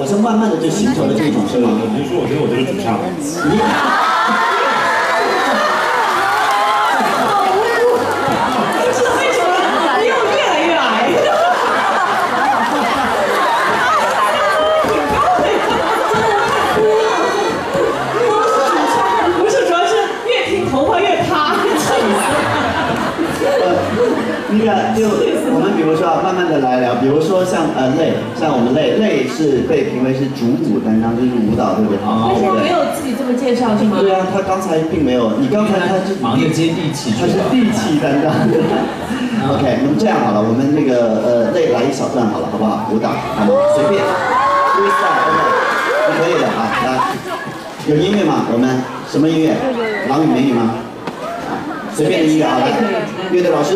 好像慢慢的就形成了这种，是吗？我就说，我觉得我就是主唱。那个就我们比如说啊，慢慢的来聊，比如说像呃类，像我们类类是被评为是主舞担当，就是舞蹈，对不对？为什么没有自己这么介绍是吗？对啊，他刚才并没有，你刚才他是忙着接地气，他是地气担当。OK，那么这样好了，我们那个呃类来一小段好了，好不好？舞蹈，好吗？随便，freestyle，OK，你可以的啊，来，有音乐吗？我们什么音乐？狼与美女吗？随便的音乐好来，乐队老师。